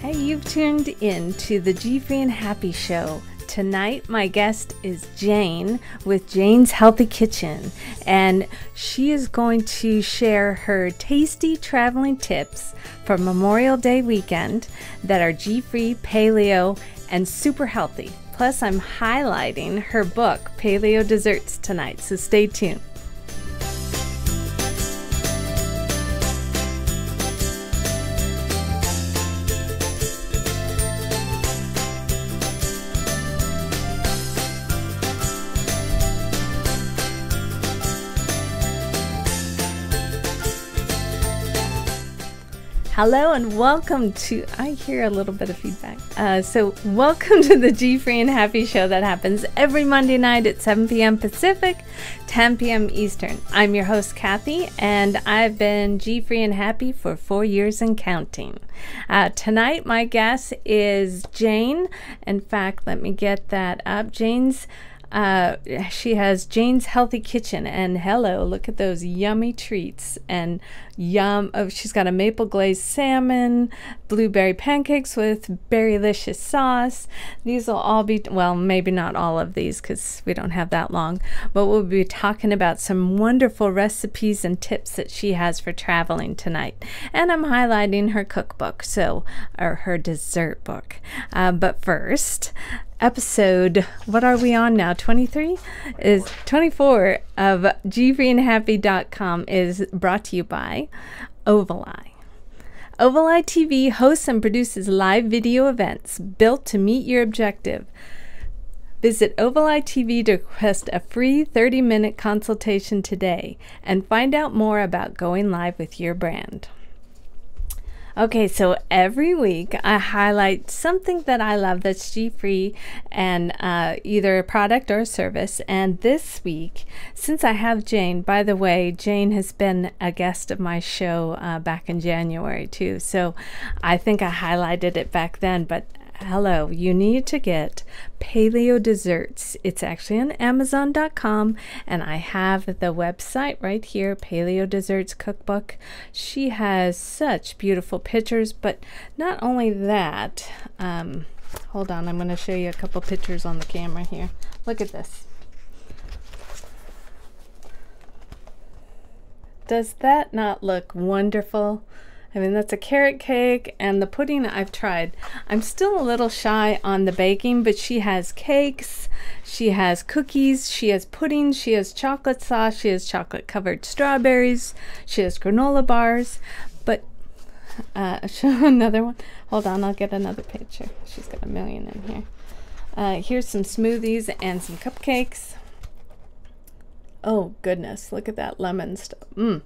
Hey, you've tuned in to the G and Happy Show. Tonight, my guest is Jane with Jane's Healthy Kitchen, and she is going to share her tasty traveling tips for Memorial Day weekend that are G free, paleo, and super healthy. Plus, I'm highlighting her book, Paleo Desserts, tonight, so stay tuned. Hello and welcome to. I hear a little bit of feedback. Uh, so, welcome to the G Free and Happy show that happens every Monday night at 7 p.m. Pacific, 10 p.m. Eastern. I'm your host, Kathy, and I've been G Free and Happy for four years and counting. Uh, tonight, my guest is Jane. In fact, let me get that up. Jane's. Uh, she has Jane's Healthy Kitchen, and hello, look at those yummy treats and yum. Oh, she's got a maple glazed salmon, blueberry pancakes with berrylicious sauce. These will all be well, maybe not all of these because we don't have that long, but we'll be talking about some wonderful recipes and tips that she has for traveling tonight. And I'm highlighting her cookbook, so or her dessert book. Uh, but first, episode what are we on now 23 is 24 of gfreeandhappy.com is brought to you by ovali ovali tv hosts and produces live video events built to meet your objective. Visit ovali tv to request a free 30-minute consultation today and find out more about going live with your brand Okay, so every week I highlight something that I love that's G free and uh, either a product or a service. And this week, since I have Jane, by the way, Jane has been a guest of my show uh, back in January too. So I think I highlighted it back then, but hello, you need to get Paleo Desserts. It's actually on Amazon.com, and I have the website right here Paleo Desserts Cookbook. She has such beautiful pictures, but not only that, um, hold on, I'm going to show you a couple pictures on the camera here. Look at this. Does that not look wonderful? I mean, that's a carrot cake and the pudding I've tried. I'm still a little shy on the baking, but she has cakes, she has cookies, she has pudding, she has chocolate sauce, she has chocolate covered strawberries, she has granola bars. But, uh, show another one. Hold on, I'll get another picture. She's got a million in here. Uh, here's some smoothies and some cupcakes. Oh, goodness, look at that lemon stuff. Mmm.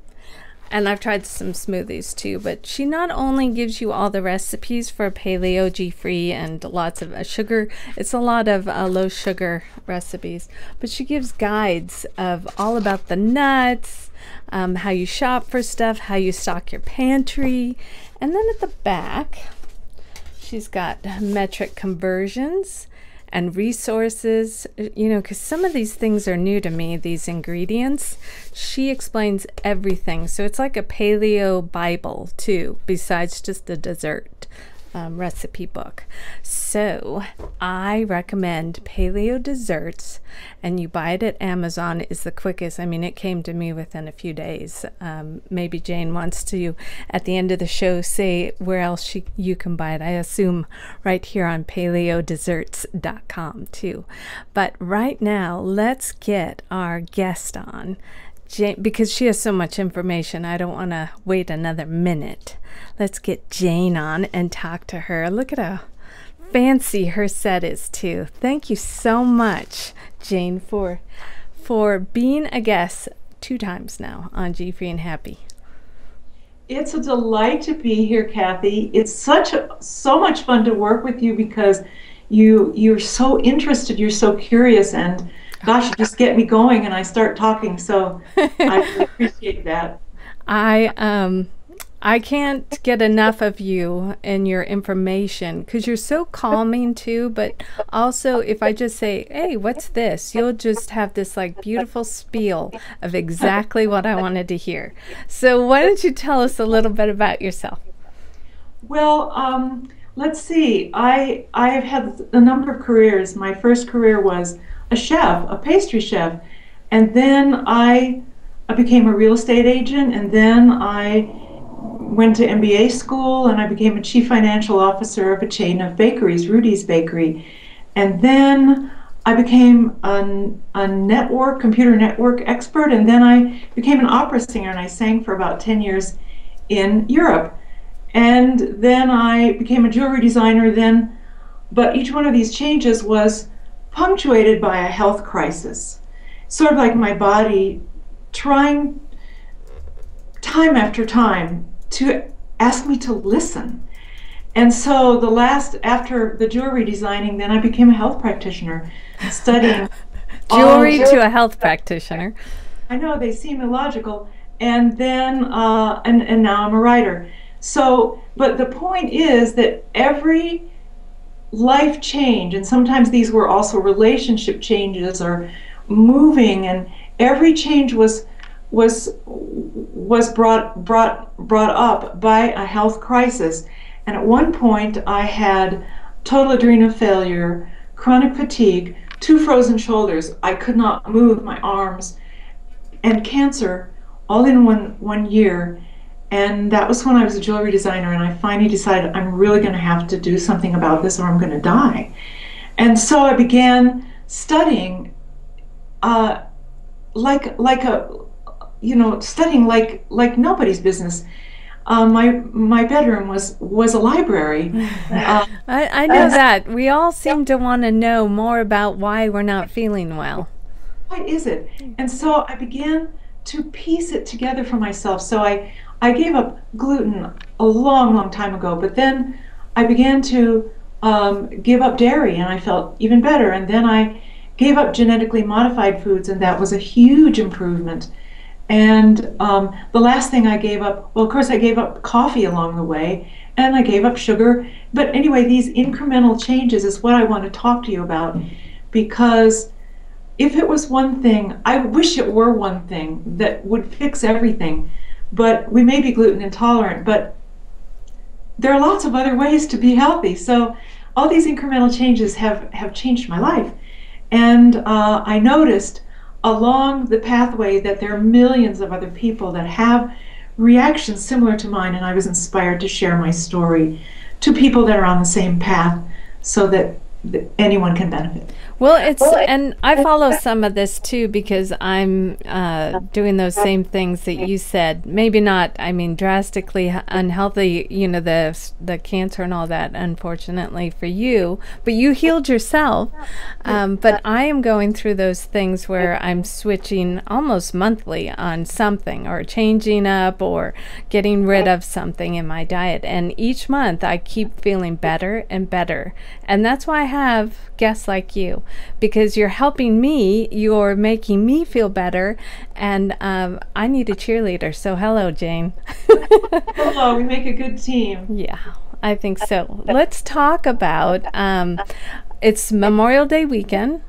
And I've tried some smoothies too, but she not only gives you all the recipes for paleo, G free, and lots of uh, sugar, it's a lot of uh, low sugar recipes, but she gives guides of all about the nuts, um, how you shop for stuff, how you stock your pantry. And then at the back, she's got metric conversions and resources, you know, because some of these things are new to me, these ingredients. She explains everything. So it's like a paleo Bible, too, besides just the dessert um, recipe book. So I recommend Paleo Desserts, and you buy it at Amazon is the quickest. I mean, it came to me within a few days. Um, maybe Jane wants to, at the end of the show, say where else she, you can buy it. I assume right here on paleodesserts.com too. But right now, let's get our guest on. Jane, because she has so much information, I don't want to wait another minute. Let's get Jane on and talk to her. Look at how fancy her set is too. Thank you so much, Jane, for for being a guest two times now on G Free and Happy. It's a delight to be here, Kathy. It's such a, so much fun to work with you because you you're so interested, you're so curious, and gosh, you just get me going and I start talking. So I appreciate that. I um I can't get enough of you and your information because you're so calming too. But also, if I just say, "Hey, what's this?" you'll just have this like beautiful spiel of exactly what I wanted to hear. So, why don't you tell us a little bit about yourself? Well, um, let's see. I I have had a number of careers. My first career was a chef, a pastry chef, and then I I became a real estate agent, and then I went to MBA school, and I became a chief financial officer of a chain of bakeries, Rudy's Bakery, and then I became a, a network, computer network expert, and then I became an opera singer, and I sang for about 10 years in Europe. And then I became a jewelry designer then, but each one of these changes was punctuated by a health crisis. Sort of like my body trying time after time to ask me to listen. And so the last, after the jewelry designing, then I became a health practitioner studying jewelry to a health practitioner. I know they seem illogical. And then, uh, and, and now I'm a writer. So, but the point is that every life change, and sometimes these were also relationship changes or moving, and every change was was was brought brought brought up by a health crisis. And at one point, I had total adrenal failure, chronic fatigue, two frozen shoulders. I could not move my arms, and cancer, all in one one year. And that was when I was a jewelry designer, and I finally decided I'm really going to have to do something about this, or I'm going to die. And so I began studying, uh, like like a, you know, studying like like nobody's business. Uh, my my bedroom was was a library. Uh, I, I know that. We all seem to want to know more about why we're not feeling well. What is it? And so I began to piece it together for myself. So I I gave up gluten a long, long time ago, but then I began to um, give up dairy and I felt even better. And then I gave up genetically modified foods, and that was a huge improvement. And um, the last thing I gave up, well, of course, I gave up coffee along the way, and I gave up sugar. But anyway, these incremental changes is what I want to talk to you about because if it was one thing, I wish it were one thing that would fix everything but we may be gluten intolerant, but there are lots of other ways to be healthy. So all these incremental changes have, have changed my life. And uh, I noticed along the pathway that there are millions of other people that have reactions similar to mine, and I was inspired to share my story to people that are on the same path so that anyone can benefit. Well, it's and I follow some of this too because I'm uh, doing those same things that you said. Maybe not. I mean, drastically unhealthy. You know, the the cancer and all that. Unfortunately for you, but you healed yourself. Um, but I am going through those things where I'm switching almost monthly on something or changing up or getting rid of something in my diet. And each month I keep feeling better and better. And that's why I have guests like you because you're helping me, you're making me feel better, and um, I need a cheerleader. So, hello, Jane. hello, we make a good team. Yeah, I think so. Let's talk about um, it's Memorial Day weekend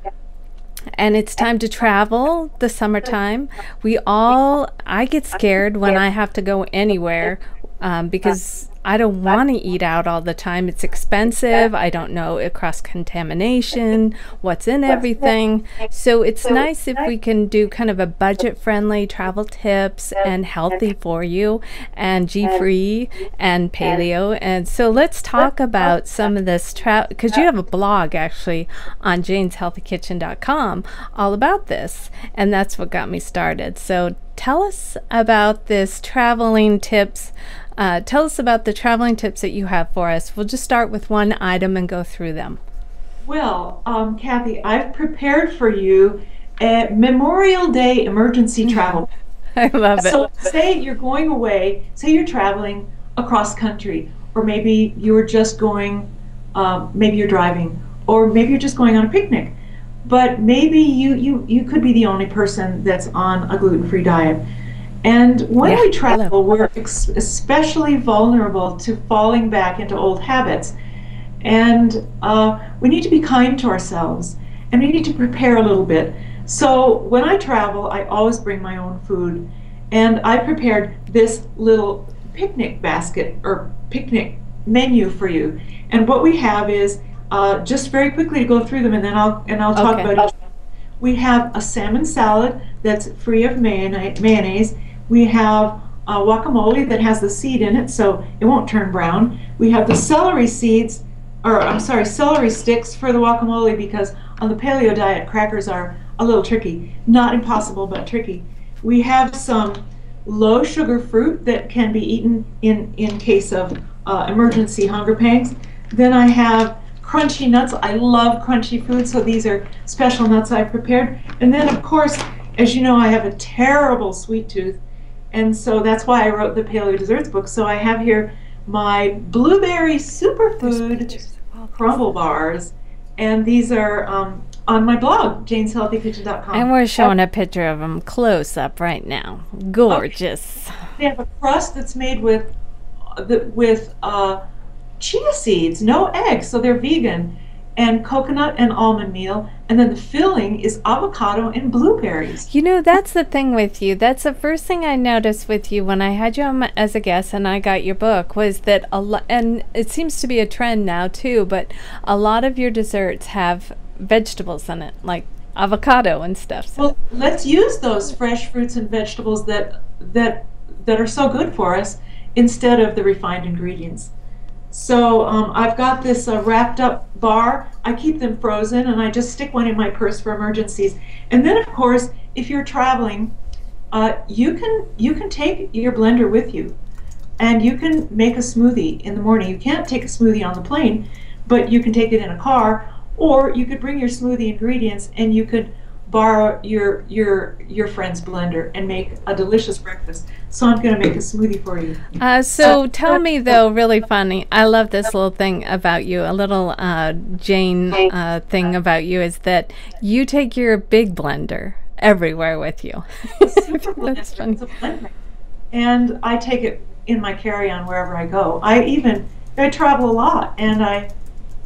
and it's time to travel the summertime. We all, I get scared when I have to go anywhere um, because I don't want to eat out all the time. It's expensive. I don't know cross contamination, what's in everything. So it's nice if we can do kind of a budget friendly travel tips and healthy for you and G free and paleo. And so let's talk about some of this travel because you have a blog actually on janeshealthykitchen.com all about this. And that's what got me started. So tell us about this traveling tips uh, tell us about the traveling tips that you have for us. We'll just start with one item and go through them. Well, um, Kathy, I've prepared for you a Memorial Day emergency travel. I love it. So, say you're going away, say you're traveling across country, or maybe you're just going, um, maybe you're driving, or maybe you're just going on a picnic. But maybe you, you, you could be the only person that's on a gluten free diet. And when yeah, we travel, we're ex- especially vulnerable to falling back into old habits. And uh, we need to be kind to ourselves and we need to prepare a little bit. So when I travel, I always bring my own food. And I prepared this little picnic basket or picnic menu for you. And what we have is uh, just very quickly to go through them, and then I'll and I'll talk Okay. about each. We have a salmon salad that's free of mayonnaise. We have a guacamole that has the seed in it, so it won't turn brown. We have the celery seeds, or I'm sorry, celery sticks for the guacamole because on the paleo diet, crackers are a little tricky. Not impossible, but tricky. We have some low sugar fruit that can be eaten in, in case of uh, emergency hunger pangs. Then I have crunchy nuts. I love crunchy food, so these are special nuts I prepared. And then, of course, as you know, I have a terrible sweet tooth, and so that's why I wrote the Paleo Desserts book. So I have here my blueberry superfood crumble bars, and these are um, on my blog, janeshealthykitchen.com. And we're showing a picture of them close up right now. Gorgeous. They have a crust that's made with with uh, chia seeds, no eggs, so they're vegan, and coconut and almond meal, and then the filling is avocado and blueberries. You know, that's the thing with you. That's the first thing I noticed with you when I had you on my, as a guest and I got your book was that a lot, and it seems to be a trend now too, but a lot of your desserts have vegetables in it, like avocado and stuff. So, Well, let's use those fresh fruits and vegetables that that that are so good for us instead of the refined ingredients. So um, I've got this uh, wrapped up bar. I keep them frozen, and I just stick one in my purse for emergencies. And then, of course, if you're traveling, uh, you can you can take your blender with you, and you can make a smoothie in the morning. You can't take a smoothie on the plane, but you can take it in a car, or you could bring your smoothie ingredients and you could borrow your your your friend's blender and make a delicious breakfast. So I'm going to make a smoothie for you. uh, so tell me though, really funny. I love this little thing about you. A little uh, Jane uh, thing about you is that you take your big blender everywhere with you. That's funny. Blender. And I take it in my carry-on wherever I go. I even I travel a lot, and I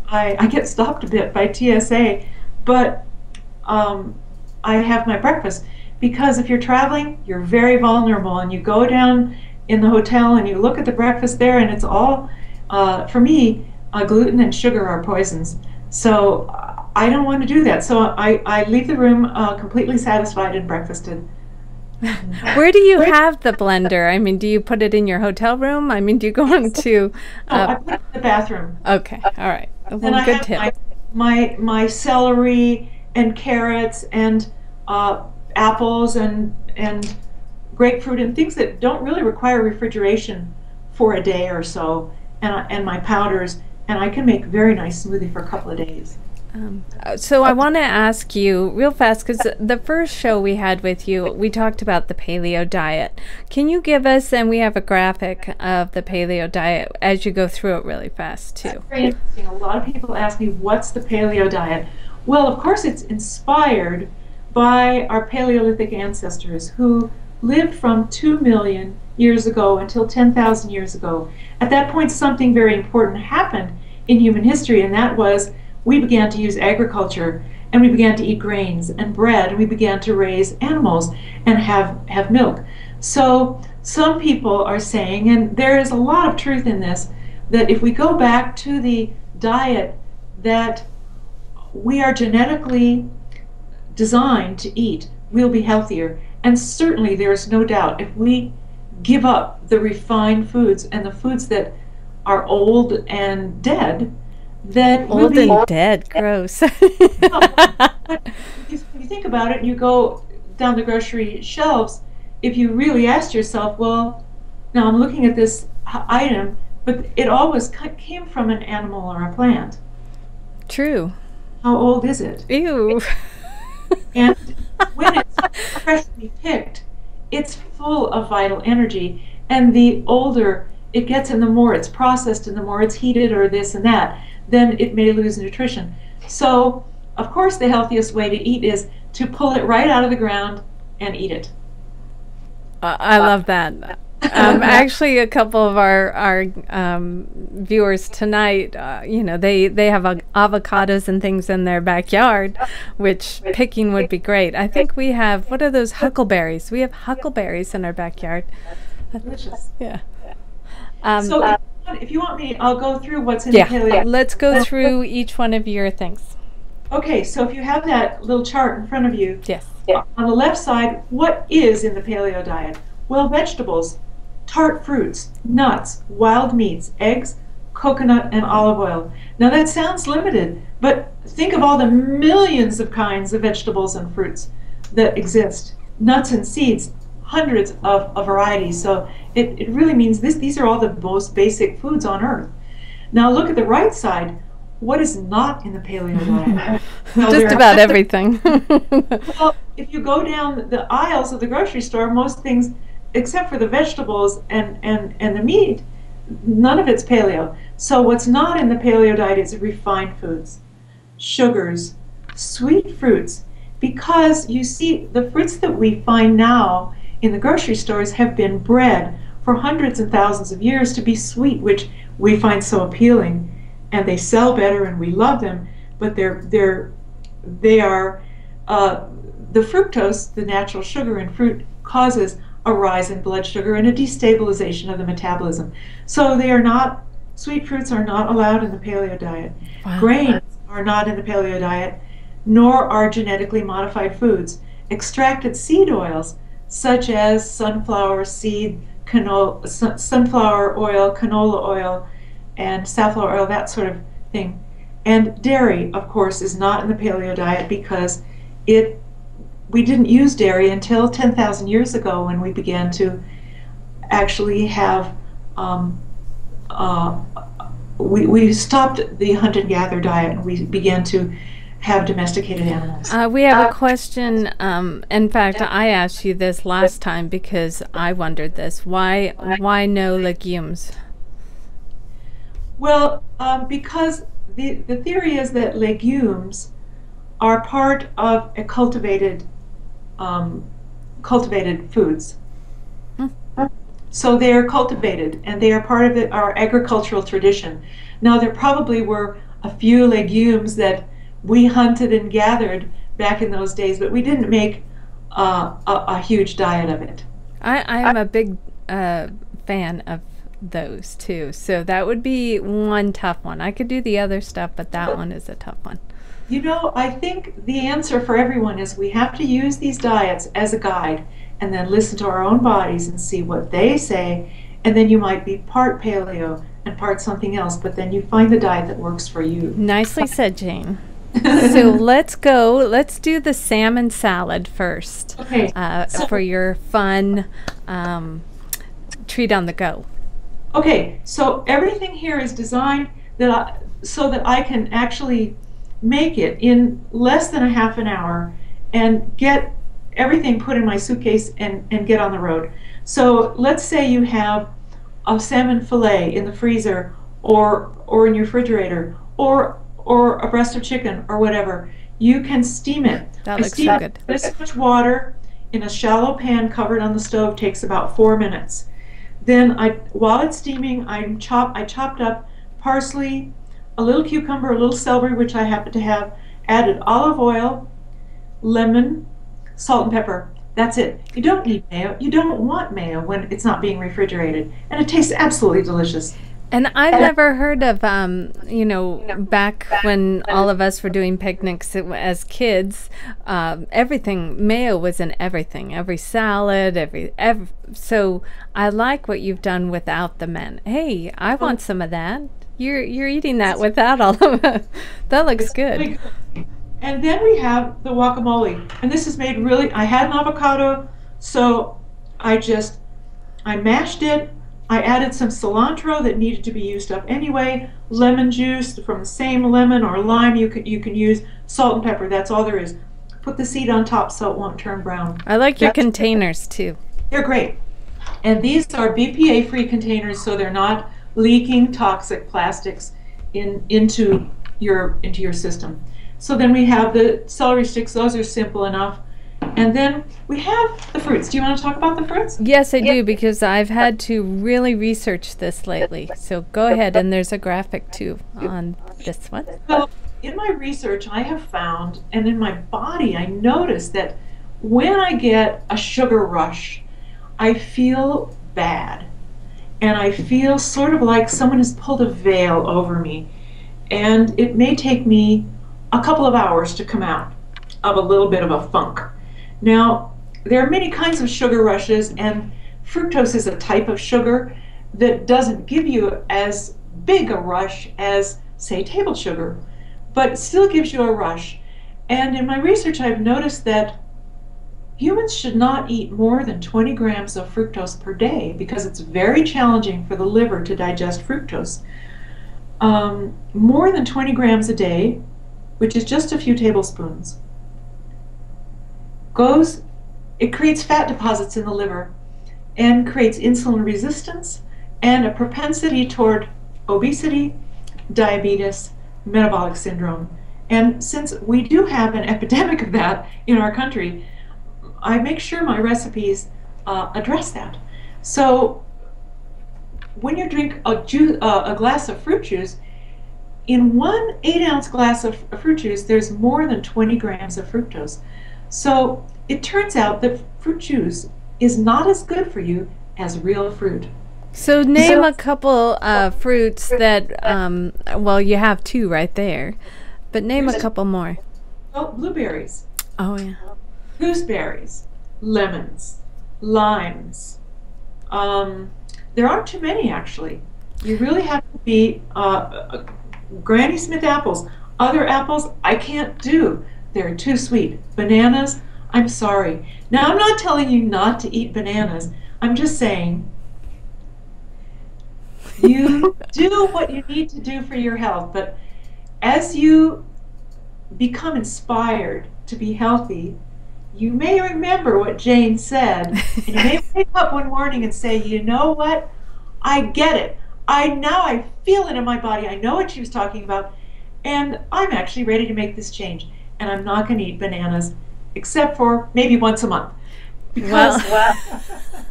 I, I get stopped a bit by TSA, but um, I have my breakfast because if you're traveling, you're very vulnerable, and you go down in the hotel and you look at the breakfast there, and it's all uh, for me. Uh, gluten and sugar are poisons, so uh, I don't want to do that. So I, I leave the room uh, completely satisfied and breakfasted. Where do you have the blender? I mean, do you put it in your hotel room? I mean, do you go into? Oh, I Uh, put it in the bathroom. okay, all right. Then Well, I good have tip. my, my my celery and carrots and uh, apples and and grapefruit and things that don't really require refrigeration for a day or so, and and my powders, and I can make very nice smoothie for a couple of days. Um, uh, so I want to ask you real fast because the first show we had with you, we talked about the paleo diet. Can you give us, and we have a graphic of the paleo diet as you go through it really fast too. Very interesting. A lot of people ask me, what's the paleo diet? Well, of course, it's inspired by our Paleolithic ancestors who lived from 2 million years ago until 10,000 years ago. At that point, something very important happened in human history, and that was we began to use agriculture and we began to eat grains and bread and we began to raise animals and have, have milk. So some people are saying, and there is a lot of truth in this, that if we go back to the diet that we are genetically designed to eat, we'll be healthier. And certainly there's no doubt if we give up the refined foods and the foods that are old and dead, that we'll Old be and dead, gross. but if you think about it, and you go down the grocery shelves, if you really asked yourself, well, now I'm looking at this item, but it always came from an animal or a plant. True. How old is it? Ew. And when it's freshly picked, it's full of vital energy. And the older it gets and the more it's processed and the more it's heated or this and that, then it may lose nutrition. So, of course, the healthiest way to eat is to pull it right out of the ground and eat it. Uh, I love that. Um, actually, a couple of our our um, viewers tonight, uh, you know, they they have av- avocados and things in their backyard, which picking would be great. I think we have what are those huckleberries? We have huckleberries in our backyard. Delicious. Yeah. Um, So, if if you want me, I'll go through what's in Yeah. the paleo. Let's go through each one of your things. Okay, so if you have that little chart in front of you, Yes. on the left side, what is in the paleo diet? Well, vegetables, tart fruits, nuts, wild meats, eggs, coconut, and olive oil. Now that sounds limited, but think of all the millions of kinds of vegetables and fruits that exist. Nuts and seeds, hundreds of, of varieties. So it, it really means this these are all the most basic foods on earth. Now look at the right side. What is not in the paleo diet? Well, Just about everything. well, if you go down the aisles of the grocery store, most things, except for the vegetables and, and, and the meat, none of it's paleo. So what's not in the paleo diet is refined foods, sugars, sweet fruits, because you see the fruits that we find now in the grocery stores have been bred for hundreds and thousands of years to be sweet, which we find so appealing, and they sell better and we love them, but they're they're they are uh, the fructose, the natural sugar in fruit, causes a rise in blood sugar and a destabilization of the metabolism. So they are not sweet fruits are not allowed in the paleo diet. Wow. Grains are not in the paleo diet, nor are genetically modified foods. Extracted seed oils, such as sunflower seed, canola, sun, sunflower oil, canola oil, and safflower oil, that sort of thing. And dairy, of course, is not in the paleo diet because it we didn't use dairy until 10,000 years ago when we began to actually have um, uh, we, we stopped the hunt and gather diet and we began to have domesticated animals. Uh, we have a question. Um, in fact, I asked you this last time because I wondered this. Why why no legumes? Well, um, because the, the theory is that legumes are part of a cultivated um, cultivated foods. Hmm. So they are cultivated and they are part of our agricultural tradition. Now, there probably were a few legumes that we hunted and gathered back in those days, but we didn't make uh, a, a huge diet of it. I, I am a big uh, fan of those too. So that would be one tough one. I could do the other stuff, but that one is a tough one. You know, I think the answer for everyone is we have to use these diets as a guide and then listen to our own bodies and see what they say. And then you might be part paleo and part something else, but then you find the diet that works for you. Nicely said, Jane. so let's go. Let's do the salmon salad first Okay. uh, So- for your fun um, treat on the go. Okay, so everything here is designed that I, so that I can actually make it in less than a half an hour and get everything put in my suitcase and, and get on the road. So let's say you have a salmon fillet in the freezer or or in your refrigerator or or a breast of chicken or whatever. You can steam it. That I looks so good. This much water in a shallow pan covered on the stove takes about four minutes. Then I, while it's steaming, I chop. I chopped up parsley, a little cucumber, a little celery, which I happen to have. Added olive oil, lemon, salt and pepper. That's it. You don't need mayo. You don't want mayo when it's not being refrigerated, and it tastes absolutely delicious. And I've never heard of, um, you know, back when all of us were doing picnics as kids, um, everything, mayo was in everything, every salad, every, ev so I like what you've done without the men. Hey, I want some of that. You're, you're eating that without all of it. That looks good. And then we have the guacamole, and this is made really. I had an avocado, so I just I mashed it. I added some cilantro that needed to be used up anyway. Lemon juice from the same lemon or lime you can you can use. Salt and pepper. That's all there is. Put the seed on top so it won't turn brown. I like your That's- containers too. They're great. And these are BPA free containers so they're not leaking toxic plastics in into your into your system. So then we have the celery sticks, those are simple enough. And then we have the fruits. Do you want to talk about the fruits? Yes, I do because I've had to really research this lately. So go ahead, and there's a graphic too on this one. Well, in my research, I have found, and in my body, I notice that when I get a sugar rush, I feel bad. And I feel sort of like someone has pulled a veil over me. And it may take me a couple of hours to come out of a little bit of a funk. Now, there are many kinds of sugar rushes, and fructose is a type of sugar that doesn't give you as big a rush as, say, table sugar, but still gives you a rush. And in my research, I've noticed that humans should not eat more than 20 grams of fructose per day because it's very challenging for the liver to digest fructose. Um, more than 20 grams a day, which is just a few tablespoons, goes, it creates fat deposits in the liver and creates insulin resistance and a propensity toward obesity, diabetes, metabolic syndrome. And since we do have an epidemic of that in our country, I make sure my recipes uh, address that. So when you drink a, ju- uh, a glass of fruit juice, in one eight ounce glass of fruit juice, there's more than 20 grams of fructose. So it turns out that fruit juice is not as good for you as real fruit. So name so, a couple uh, fruits that, um, well, you have two right there, but name a couple more. Oh, blueberries. Oh, yeah. Gooseberries, lemons, limes. Um, there aren't too many, actually. You really have to be uh, uh, Granny Smith apples. Other apples, I can't do. They're too sweet. Bananas, I'm sorry. Now, I'm not telling you not to eat bananas. I'm just saying you do what you need to do for your health. But as you become inspired to be healthy, you may remember what Jane said. and you may wake up one morning and say, you know what? I get it. I now I feel it in my body. I know what she was talking about. And I'm actually ready to make this change. And I'm not going to eat bananas except for maybe once a month. Because well,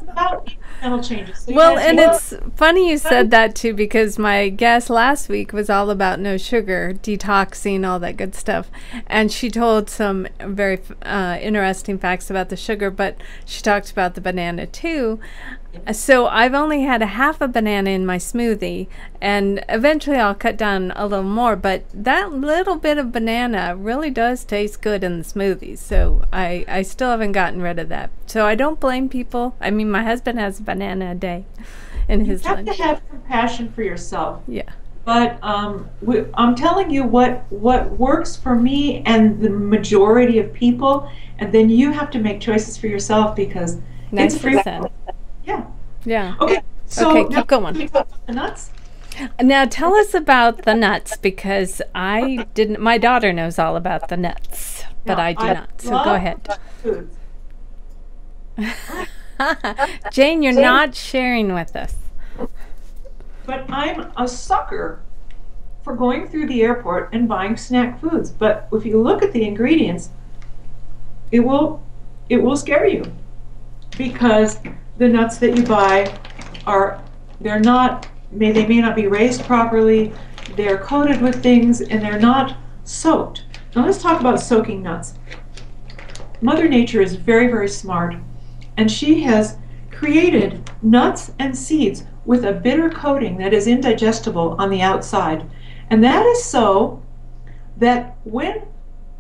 about changes. So well, and it's funny you said that too because my guest last week was all about no sugar, detoxing, all that good stuff. And she told some very uh, interesting facts about the sugar, but she talked about the banana too. So I've only had a half a banana in my smoothie, and eventually I'll cut down a little more. But that little bit of banana really does taste good in the smoothie. So I I still haven't gotten rid of that. So I don't blame people. I mean, my husband has a banana a day in his you have lunch. to have compassion for yourself. Yeah. But um, we, I'm telling you what what works for me and the majority of people, and then you have to make choices for yourself because nice it's free. Yeah. Yeah. Okay. So okay, keep going. The nuts. Now tell us about the nuts because I didn't. My daughter knows all about the nuts, but I do I not. So go ahead. Jane, you're Jane. not sharing with us. But I'm a sucker for going through the airport and buying snack foods. But if you look at the ingredients, it will it will scare you because the nuts that you buy are they're not may they may not be raised properly they're coated with things and they're not soaked now let's talk about soaking nuts mother nature is very very smart and she has created nuts and seeds with a bitter coating that is indigestible on the outside and that is so that when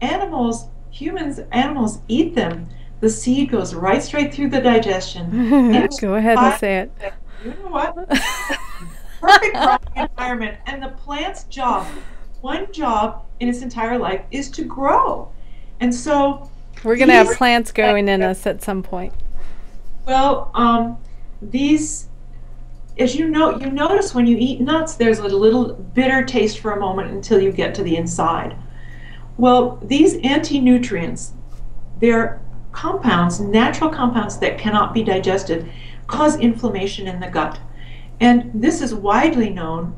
animals humans animals eat them the seed goes right straight through the digestion. Go ahead and say it. You know what? Perfect growing environment. And the plant's job, one job in its entire life, is to grow. And so we're going to have plants growing in us at some point. Well, um, these, as you know, you notice when you eat nuts, there's a little bitter taste for a moment until you get to the inside. Well, these anti-nutrients, they're compounds, natural compounds that cannot be digested, cause inflammation in the gut. And this is widely known,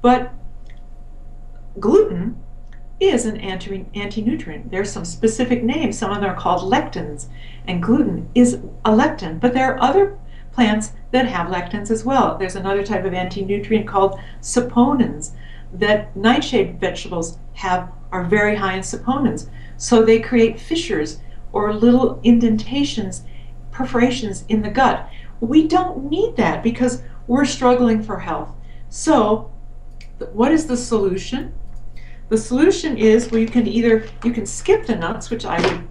but gluten is an anti, anti-nutrient. There's some specific names. Some of them are called lectins, and gluten is a lectin. But there are other plants that have lectins as well. There's another type of anti-nutrient called saponins that nightshade vegetables have are very high in saponins. So they create fissures or little indentations, perforations in the gut. We don't need that because we're struggling for health. So, what is the solution? The solution is well, you can either you can skip the nuts, which I would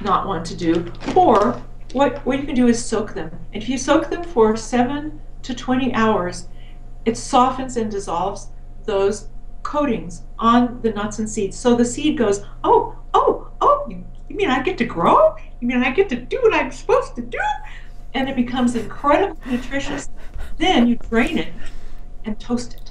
not want to do, or what, what you can do is soak them. And if you soak them for 7 to 20 hours, it softens and dissolves those coatings on the nuts and seeds. So the seed goes, oh, oh, oh, you, you mean I get to grow? You mean I get to do what I'm supposed to do? And it becomes incredibly nutritious. Then you drain it and toast it.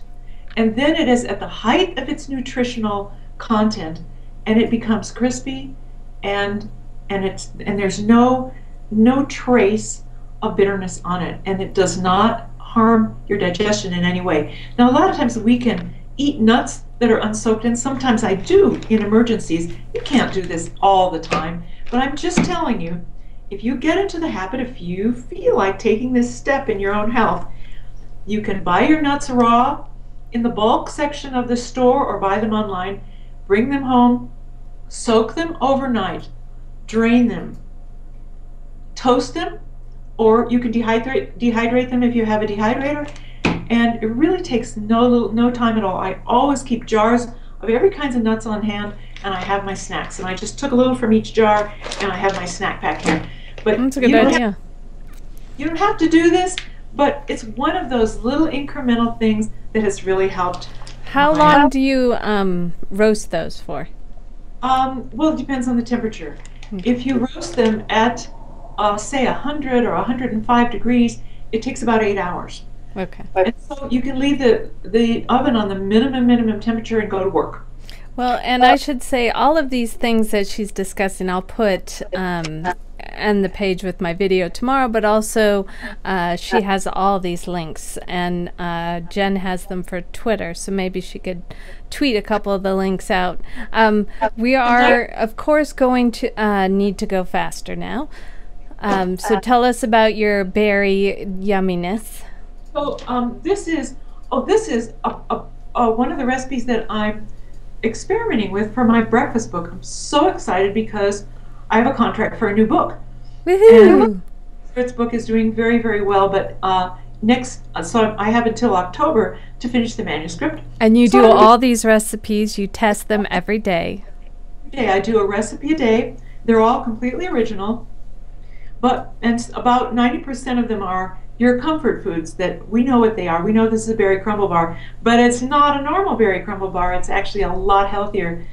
And then it is at the height of its nutritional content and it becomes crispy and and it's and there's no no trace of bitterness on it and it does not harm your digestion in any way. Now a lot of times we can eat nuts that are unsoaked and sometimes I do in emergencies. You can't do this all the time, but I'm just telling you if you get into the habit if you feel like taking this step in your own health, you can buy your nuts raw in the bulk section of the store or buy them online, bring them home, soak them overnight, drain them, toast them, or you can dehydrate dehydrate them if you have a dehydrator. And it really takes no no time at all. I always keep jars of every kinds of nuts on hand, and I have my snacks. And I just took a little from each jar, and I have my snack pack here. But that's a good idea. Have, you don't have to do this, but it's one of those little incremental things that has really helped. How long do you um, roast those for? Um, well, it depends on the temperature. Hmm. If you roast them at, uh, say, 100 or 105 degrees, it takes about eight hours. Okay. And so you can leave the, the oven on the minimum, minimum temperature and go to work. Well, and I should say all of these things that she's discussing, I'll put um, and the page with my video tomorrow, but also uh, she has all these links, and uh, Jen has them for Twitter, so maybe she could tweet a couple of the links out. Um, we are, of course, going to uh, need to go faster now. Um, so tell us about your berry yumminess. So um, this is oh this is a, a, a, one of the recipes that I'm experimenting with for my breakfast book. I'm so excited because I have a contract for a new book. Woohoo! Its book is doing very, very well, but uh, next, uh, so I have until October to finish the manuscript. And you so do all these recipes, you test them every day. Every day, I do a recipe a day. They're all completely original, but and about 90% of them are your comfort foods that we know what they are. We know this is a berry crumble bar, but it's not a normal berry crumble bar. It's actually a lot healthier,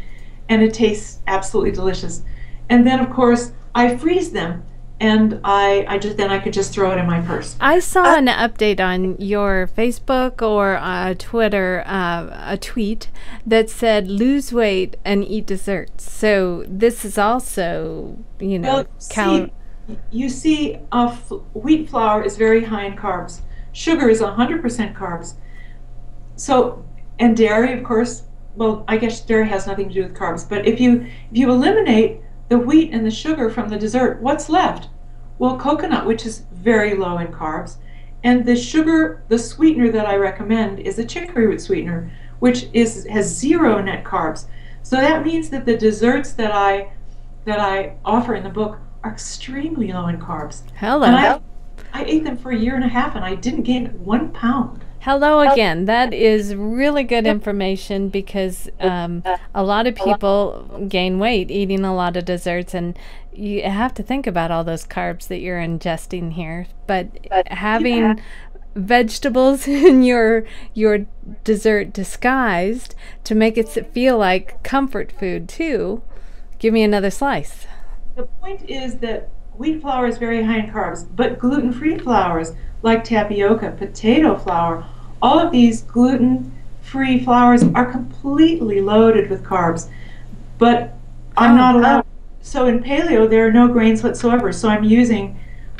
and it tastes absolutely delicious. And then, of course, I freeze them and I, I just then I could just throw it in my purse. I saw uh, an update on your Facebook or uh, Twitter, uh, a tweet that said lose weight and eat desserts. So this is also, you know, well, see, you see, uh, wheat flour is very high in carbs. Sugar is 100% carbs. So, and dairy, of course. Well, I guess dairy has nothing to do with carbs. But if you if you eliminate the wheat and the sugar from the dessert, what's left? Well, coconut, which is very low in carbs, and the sugar, the sweetener that I recommend is a chicory root sweetener, which is has zero net carbs. So that means that the desserts that I that I offer in the book are extremely low in carbs. Hello. I, I ate them for a year and a half, and I didn't gain one pound. Hello again. That is really good information because um, a lot of people gain weight eating a lot of desserts, and you have to think about all those carbs that you're ingesting here. But having yeah. vegetables in your your dessert disguised to make it feel like comfort food too. Give me another slice. The point is that wheat flour is very high in carbs, but gluten-free flours like tapioca, potato flour, all of these gluten-free flours are completely loaded with carbs. But I'm not allowed. So in paleo, there are no grains whatsoever. So I'm using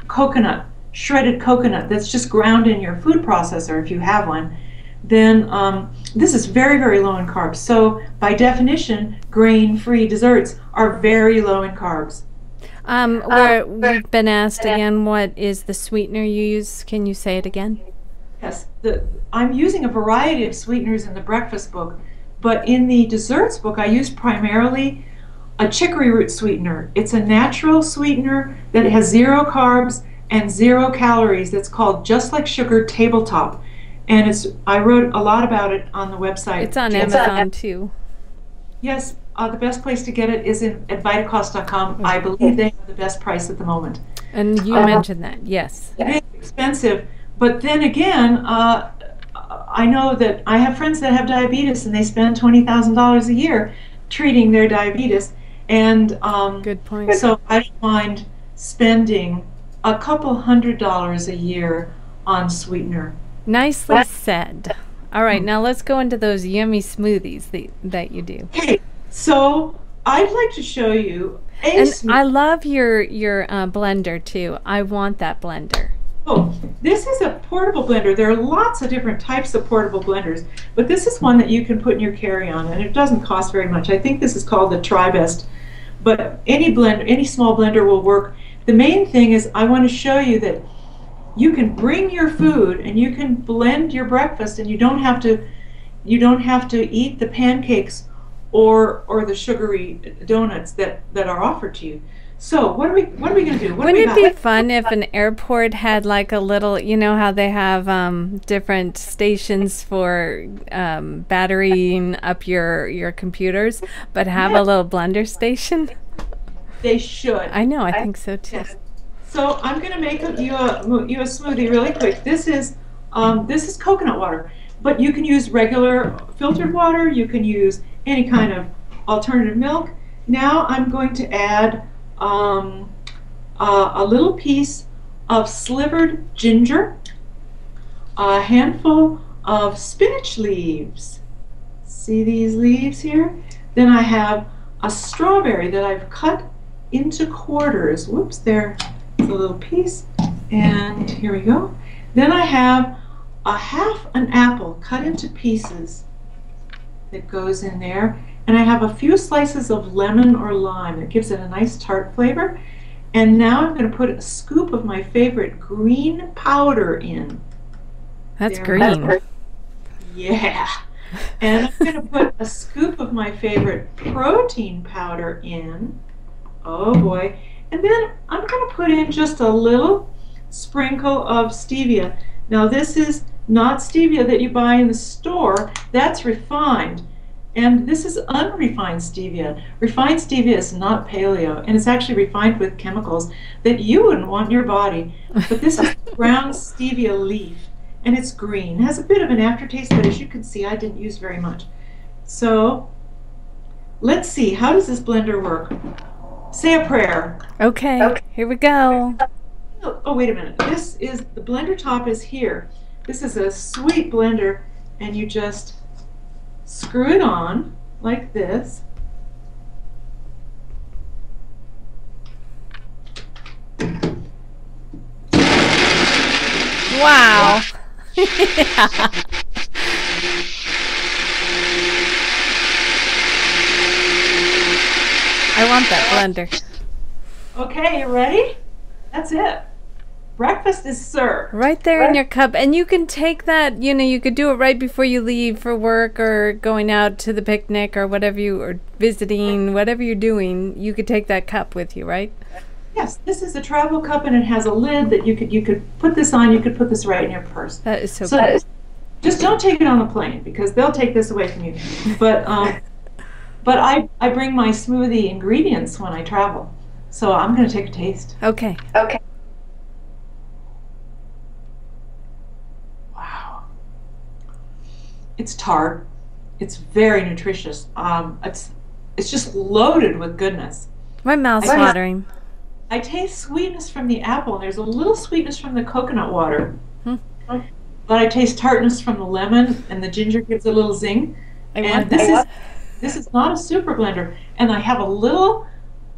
coconut, shredded coconut that's just ground in your food processor if you have one. Then um, this is very, very low in carbs. So by definition, grain-free desserts are very low in carbs. Um, uh, we've been asked again, what is the sweetener you use? Can you say it again? Yes, the, I'm using a variety of sweeteners in the breakfast book, but in the desserts book, I use primarily a chicory root sweetener. It's a natural sweetener that has zero carbs and zero calories that's called Just Like Sugar Tabletop. And it's I wrote a lot about it on the website. It's on Amazon too. Yes, uh, the best place to get it is in, at Vitacost.com. I believe they have the best price at the moment. And you Uh, mentioned that, yes. It is expensive, but then again, uh, I know that I have friends that have diabetes and they spend twenty thousand dollars a year treating their diabetes, and um, Good point. so I don't mind spending a couple hundred dollars a year on sweetener. Nicely said. All right, now let's go into those yummy smoothies that, that you do. Okay, so I'd like to show you a And. I love your your uh, blender too. I want that blender. Oh, this is a portable blender. There are lots of different types of portable blenders, but this is one that you can put in your carry-on, and it doesn't cost very much. I think this is called the TriBest, but any blender, any small blender will work. The main thing is I want to show you that you can bring your food and you can blend your breakfast, and you don't have to, you don't have to eat the pancakes or or the sugary donuts that that are offered to you. So what are we what are we going to do? What Wouldn't we it be fun if an airport had like a little, you know, how they have um, different stations for um, batterying up your your computers, but have a little blender station? They should. I know, I think so too. Yes. So I'm going to make a, you a you a smoothie really quick. This is um, this is coconut water, but you can use regular filtered water. You can use any kind of alternative milk. Now I'm going to add um, uh, a little piece of slivered ginger, a handful of spinach leaves. See these leaves here? Then I have a strawberry that I've cut into quarters. Whoops, there a little piece. And here we go. Then I have a half an apple cut into pieces that goes in there. And I have a few slices of lemon or lime. It gives it a nice tart flavor. And now I'm going to put a scoop of my favorite green powder in. That's There. green. Yeah. And I'm going to put a scoop of my favorite protein powder in. Oh boy. And then I'm going to put in just a little sprinkle of stevia. Now, this is not stevia that you buy in the store, that's refined. And this is unrefined stevia. Refined stevia is not paleo, and it's actually refined with chemicals that you wouldn't want in your body. But this is brown stevia leaf, and it's green. It has a bit of an aftertaste, but as you can see, I didn't use very much. So, let's see, how does this blender work? Say a prayer. Okay, here we go. Oh, oh, wait a minute. This is the blender top is here. This is a sweet blender, and you just screw it on like this. Wow. I want that blender. Okay, you ready? That's it. Breakfast is served. Right there in your cup. And you can take that, you know, you could do it right before you leave for work or going out to the picnic or whatever you, or visiting, whatever you're doing. You could take that cup with you, right? Yes, this is a travel cup, and it has a lid that you could you could put this on. You could put this right in your purse. That is so, So cool. just don't take it on the plane because they'll take this away from you. But um, but I I bring my smoothie ingredients when I travel, so I'm going to take a taste. Okay. Wow, it's tart. It's very nutritious. Um, it's it's just loaded with goodness. My mouth's I- watering. I taste sweetness from the apple, and there's a little sweetness from the coconut water. Hmm. But I taste tartness from the lemon, and the ginger gives a little zing. I and this that. is this is not a super blender, and I have a little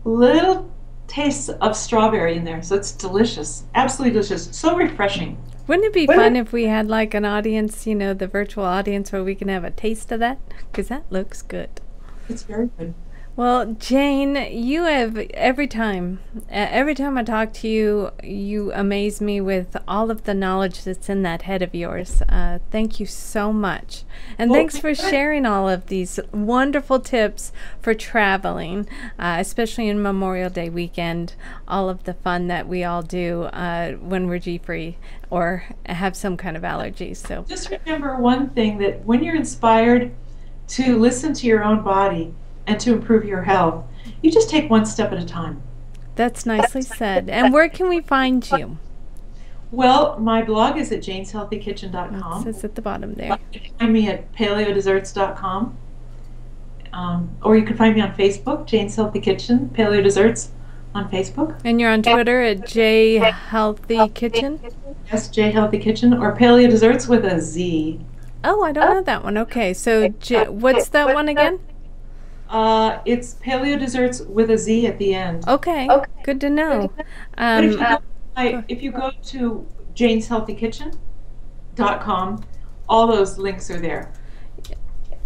little taste of strawberry in there, so it's delicious, absolutely delicious, so refreshing. Wouldn't it be Wouldn't fun if we had like an audience, you know, the virtual audience where we can have a taste of that? Because that looks good. It's very good. Well, Jane, you have every time, every time I talk to you, you amaze me with all of the knowledge that's in that head of yours. Uh, thank you so much. And well, thanks for sharing all of these wonderful tips for traveling, uh, especially in Memorial Day weekend, all of the fun that we all do uh, when we're G free or have some kind of allergies. So just remember one thing that when you're inspired to listen to your own body, and to improve your health, you just take one step at a time. That's nicely said. And where can we find you? Well, my blog is at janeshealthykitchen.com. It's at the bottom there. You can find me at paleodesserts.com. Um, or you can find me on Facebook, Jane's Healthy Kitchen, Paleo Desserts on Facebook. And you're on Twitter at J Healthy Kitchen? Yes, J Healthy Kitchen, or Paleo Desserts with a Z. Oh, I don't know that one. Okay, so J- what's that one again? Uh, it's paleo desserts with a Z at the end. Okay, okay. good to know. Um, but if you, go, I, if you go to janeshealthykitchen.com, all those links are there.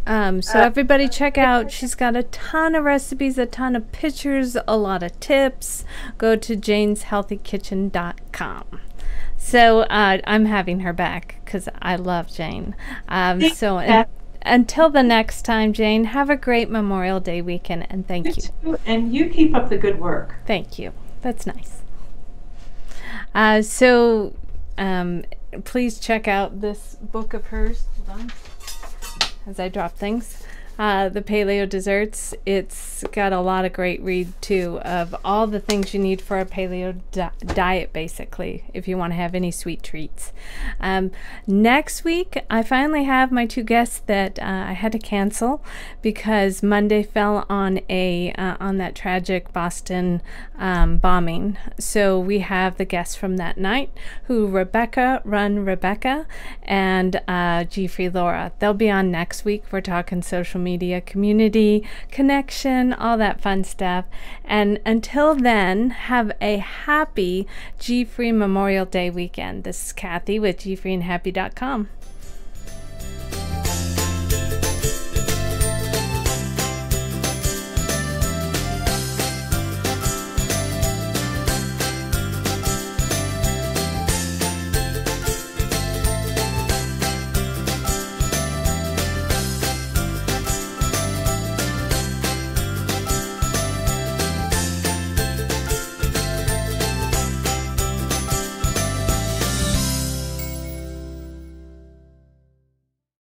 Um, so everybody check out. She's got a ton of recipes, a ton of pictures, a lot of tips. Go to janeshealthykitchen.com. So uh, I'm having her back because I love Jane. Um, so. And, until the next time, Jane, have a great Memorial Day weekend and thank you. you. And you keep up the good work. Thank you. That's nice. Uh, so um, please check out this book of hers. Hold on. As I drop things uh, the paleo desserts. It's got a lot of great read too of all the things you need for a paleo di- diet, basically, if you want to have any sweet treats. Um, next week, I finally have my two guests that uh, I had to cancel because Monday fell on a uh, on that tragic Boston um, bombing. So we have the guests from that night, who Rebecca Run Rebecca and uh, G Free Laura. They'll be on next week. We're talking social media, community, connection, all that fun stuff. And until then, have a happy G Free Memorial Day weekend. This is Kathy with gfreeandhappy.com.